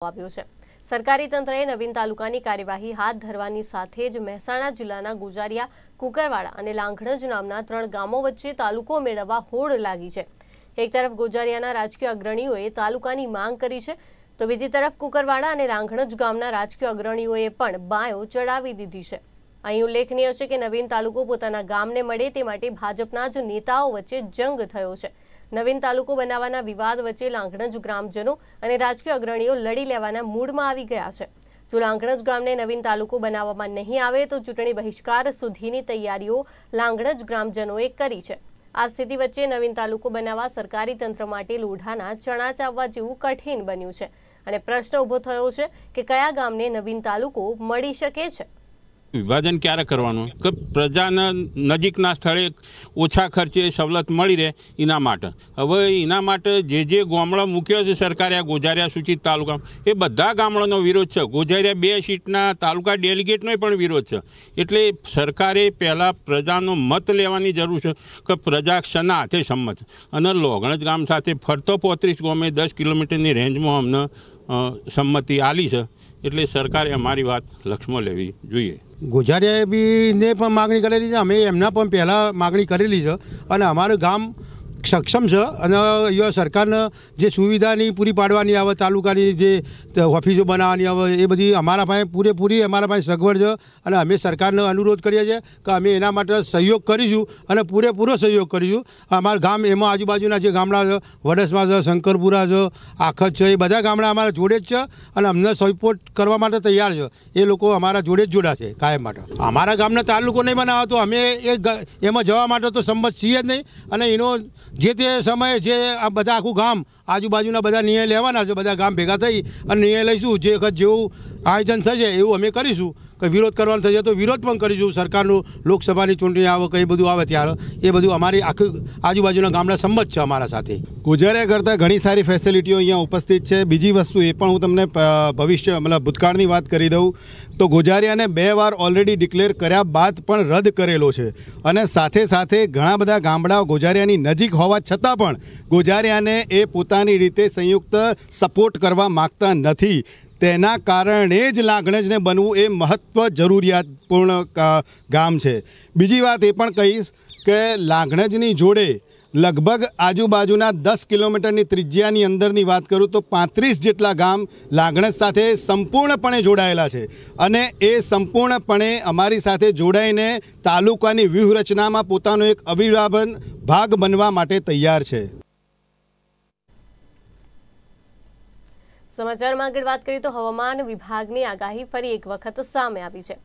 આવ્યો છે. સરકારી તંત્રએ નવીન તાલુકાની કાર્યવાહી હાથ ધરવાની સાથે જ મહેસાણા જિલ્લાના ગુજારિયા, કુકરવાડા અને લાંઘણજ નામના ત્રણ ગામો વચ્ચે તાલુકો મેળવવા હોડ લાગી છે. એક તરફ ગોજારિયાના રાજકીય અગ્રણીઓએ તાલુકાની માંગ કરી છે, તો બીજી તરફ કુકરવાડા અને લાંઘણજ ગામના રાજકીય અગ્રણીઓએ પણ બાયો ચડાવી દીધી છે. અહીં ઉલ્લેખનીય છે કે નવીન તાલુકો પોતાના ગામને મળે તે માટે ભાજપના જ નેતાઓ વચ્ચે જંગ થયો છે. નવીન તાલુકો બનાવવાના વિવાદ વચ્ચે લાંઘણજ ગ્રામજનો અને રાજકીય અગ્રણીઓ લડી લેવાના મૂડમાં આવી ગયા છે. જો લાંઘણજ ગામને નવીન તાલુકો બનાવવામાં નહીં આવે તો ચૂંટણી બહિષ્કાર સુધીની તૈયારીઓ લાંકણજ ગ્રામજનોએ કરી છે. આ સ્થિતિ વચ્ચે નવીન તાલુકો બનાવવા સરકારી તંત્ર માટે લોઢાના ચણા ચાવવા જેવું કઠિન બન્યું છે. અને પ્રશ્ન ઊભો થયો છે કે કયા ગામને નવીન તાલુકો મળી શકે છે? વિભાજન ક્યારે કરવાનું? કે પ્રજાના નજીકના સ્થળે ઓછા ખર્ચે સવલત મળી રહે એના માટે. હવે એના માટે જે જે ગામડા મૂક્યો છે સરકારે આ ગોજારિયા સૂચિત તાલુકા એ બધા ગામડાનો વિરોધ છે. ગોજારિયા બે સીટના તાલુકા ડેલિગેટનો પણ વિરોધ છે. એટલે સરકારે પહેલાં પ્રજાનો મત લેવાની જરૂર છે કે પ્રજા શના હાથે સંમત. અને લોગણજ ગામ સાથે ફરતો પોત્રીસ ગામે દસ કિલોમીટરની રેન્જમાં અમને સંમતિ આલી છે. એટલે સરકારે અમારી વાત લક્ષમાં લેવી જોઈએ. ગુજારિયાએ બી ને પણ માગણી કરેલી છે. અમે એમના પણ પહેલાં માગણી કરેલી છે. અને અમારું ગામ સક્ષમ છે અને અહીંયા સરકારને જે સુવિધાની પૂરી પાડવાની આવે, તાલુકાની જે ઓફિસો બનાવવાની આવે, એ બધી અમારા પાસે પૂરેપૂરી અમારા પાસે સગવડ છે અને અમે સરકારને અનુરોધ કરીએ છીએ કે અમે એના માટે સહયોગ કરીશું અને પૂરેપૂરો સહયોગ કરીશું. અમારા ગામ એમાં આજુબાજુના જે ગામડા છે વડસમાં છે, શંકરપુરા છે, આખત છે, એ બધા ગામડા અમારા જોડે જ છે અને અમને સપોર્ટ કરવા માટે તૈયાર છે. એ લોકો અમારા જોડે જ જોડા છે કાયમ માટે. અમારા ગામના તાલુકો નહીં બનાવતો, અમે એ એમાં જવા માટે તો સંમત છીએ જ નહીં અને એનો જે તે સમયે જે આ બધા આખું ગામ આજુબાજુના બધા નિર્ણય લેવાના છે, બધા ગામ ભેગા થઈ અને નિર્ણય લઈશું જે જેવું આયોજન થશે એવું અમે કરીશું. કે વિરોધ કરવાનો થશે તો વિરોધ પણ કરીશું સરકારનું લોકસભાની ચૂંટણી આવે કે એ બધું આવે ત્યારે. એ બધું અમારી આખી આજુબાજુના ગામડા સંમત છે અમારા સાથે. ગુજારિયા કરતાં ઘણી સારી ફેસિલિટીઓ અહીંયા ઉપસ્થિત છે. બીજી વસ્તુ એ પણ હું તમને ભવિષ્ય, મતલબ ભૂતકાળની વાત કરી દઉં. તો ગોજારિયાને બે વાર ઓલરેડી ડિક્લેર કર્યા બાદ પણ રદ કરેલો છે. અને સાથે સાથે ઘણા બધા ગામડાઓ ગોજારિયાની નજીક હોવા છતાં પણ ગોજારિયાને એ પોતાની રીતે સંયુક્ત સપોર્ટ કરવા માગતા નથી. તેના કારણે જ લાગણજને બનવું એ મહત્ત્વ જરૂરિયાતપૂર્ણ ગામ છે. બીજી વાત એ પણ કહીશ કે લાગણજની જોડે લગભગ આજુબાજુના દસ કિલોમીટરની ત્રિજ્યાની અંદરની વાત કરું તો પાંત્રીસ જેટલા ગામ લાગણજ સાથે સંપૂર્ણપણે જોડાયેલા છે. અને એ સંપૂર્ણપણે અમારી સાથે જોડાઈને તાલુકાની વ્યૂહરચનામાં પોતાનો એક અવિભાવન ભાગ બનવા માટે તૈયાર છે. સમાચારમાં આગળ વાત કરીએ તો હવામાન વિભાગની આગાહી ફરી એક વખત સામે આવી છે.